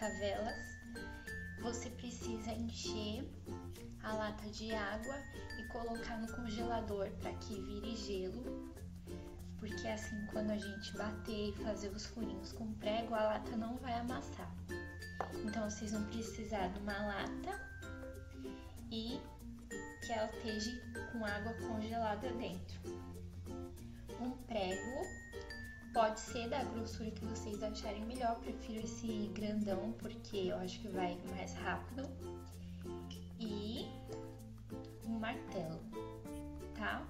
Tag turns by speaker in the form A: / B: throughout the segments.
A: porta-velas, você precisa encher a lata de água e colocar no congelador para que vire gelo, porque assim quando a gente bater e fazer os furinhos com prego, a lata não vai amassar. Então vocês vão precisar de uma lata e que ela esteja com água congelada dentro. Um prego pode ser da grossura que vocês acharem melhor, prefiro esse grandão porque eu acho que vai mais rápido. E um martelo, tá?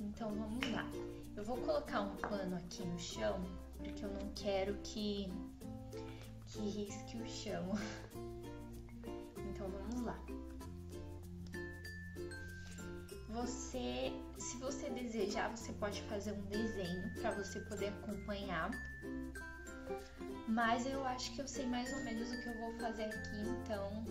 A: Então vamos lá. Eu vou colocar um pano aqui no chão, porque eu não quero que, que risque o chão. Então vamos lá. Você, se você desejar, você pode fazer um desenho para você poder acompanhar. Mas eu acho que eu sei mais ou menos o que eu vou fazer aqui, então